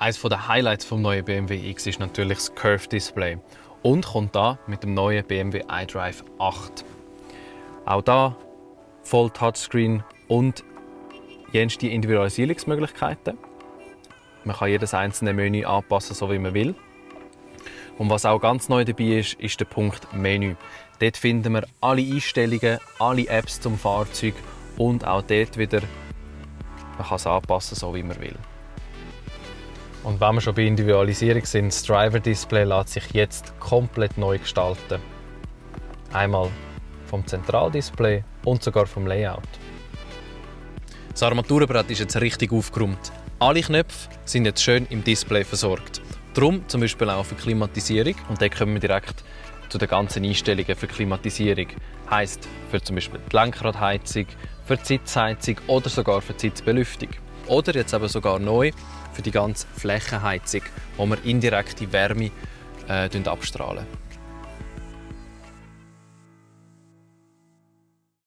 Eines der Highlights vom neuen BMW X ist natürlich das Curve Display und kommt da mit dem neuen BMW iDrive 8. Auch da voll Touchscreen und jenste Individualisierungsmöglichkeiten. Man kann jedes einzelne Menü anpassen, so wie man will. Und was auch ganz neu dabei ist, ist der Punkt Menü. Dort finden wir alle Einstellungen, alle Apps zum Fahrzeug und auch dort wieder, man kann es anpassen, so wie man will. Und wenn wir schon bei Individualisierung sind, das Driver-Display lässt sich jetzt komplett neu gestalten. Einmal vom Zentraldisplay und sogar vom Layout. Das Armaturenbrett ist jetzt richtig aufgeräumt. Alle Knöpfe sind jetzt schön im Display versorgt. Darum zum Beispiel auch für Klimatisierung. Und dann kommen wir direkt zu den ganzen Einstellungen für Klimatisierung. Heißt für zum Beispiel die Lenkradheizung, für die Sitzheizung oder sogar für die Sitzbelüftung. Oder jetzt eben sogar neu für die ganze Flächenheizung, wo wir indirekte Wärme äh, abstrahlen.